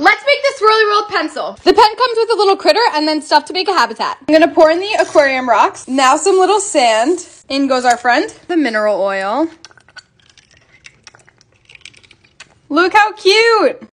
Let's make this Swirly World pencil. The pen comes with a little critter and then stuff to make a habitat. I'm gonna pour in the aquarium rocks. Now some little sand. In goes our friend, the mineral oil. Look how cute.